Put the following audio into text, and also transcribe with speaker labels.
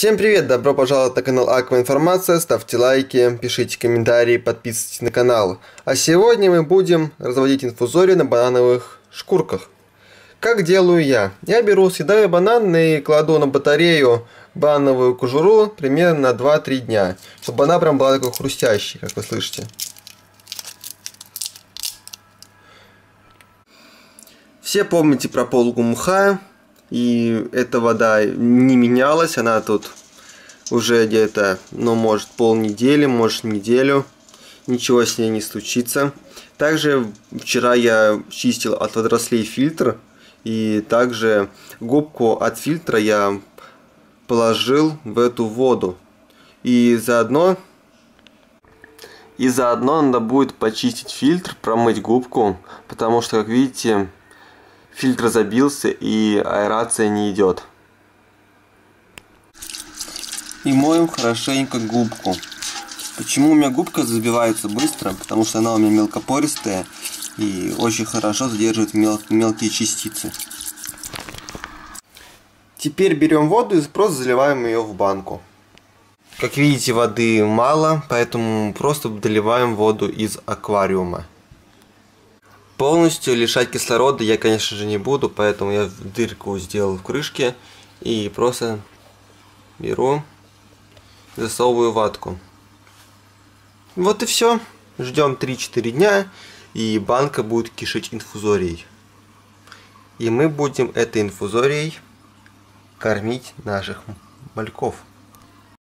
Speaker 1: Всем привет! Добро пожаловать на канал Аква Информация. Ставьте лайки, пишите комментарии, подписывайтесь на канал. А сегодня мы будем разводить инфузорию на банановых шкурках. Как делаю я? Я беру, съедаю банан и кладу на батарею банановую кожуру примерно на 2-3 дня. Чтобы она прям была такой хрустящей, как вы слышите. Все помните про полгу мха, и эта вода не менялась, она тут уже где-то, ну, может, полнедели, может, неделю. Ничего с ней не случится. Также вчера я чистил от водорослей фильтр, и также губку от фильтра я положил в эту воду. И заодно и заодно надо будет почистить фильтр, промыть губку, потому что, как видите, фильтр забился и аэрация не идет. И моем хорошенько губку. Почему у меня губка забивается быстро? Потому что она у меня мелкопористая и очень хорошо задерживает мел мелкие частицы. Теперь берем воду и просто заливаем ее в банку. Как видите, воды мало, поэтому просто доливаем воду из аквариума. Полностью лишать кислорода я, конечно же, не буду, поэтому я дырку сделал в крышке и просто беру, засовываю ватку. Вот и все. Ждем 3-4 дня, и банка будет кишить инфузорией. И мы будем этой инфузорией кормить наших мальков.